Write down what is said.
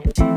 Bye.